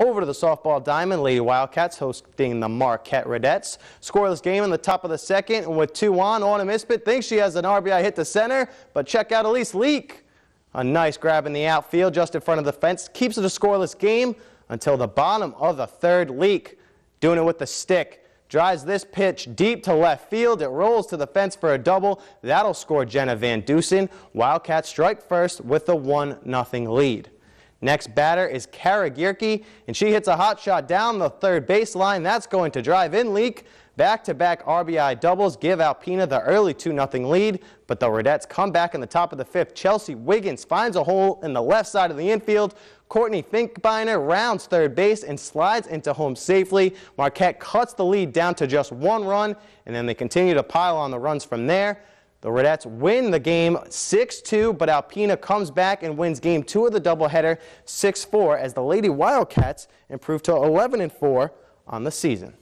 Over to the softball diamond, Lady Wildcats hosting the Marquette Redettes. Scoreless game in the top of the second, and with two on, Autumn Ispit thinks she has an RBI hit to center, but check out Elise Leak. A nice grab in the outfield just in front of the fence keeps it a scoreless game until the bottom of the third Leak. Doing it with the stick. Drives this pitch deep to left field. It rolls to the fence for a double. That'll score Jenna Van Dusen. Wildcats strike first with a 1-0 lead. Next batter is Kara Gierke, and she hits a hot shot down the third baseline. That's going to drive in Leak. Back-to-back RBI doubles give Alpena the early 2-0 lead, but the Redettes come back in the top of the fifth. Chelsea Wiggins finds a hole in the left side of the infield. Courtney Finkbeiner rounds third base and slides into home safely. Marquette cuts the lead down to just one run, and then they continue to pile on the runs from there. The Redettes win the game 6-2, but Alpena comes back and wins game two of the doubleheader 6-4 as the Lady Wildcats improve to 11-4 on the season.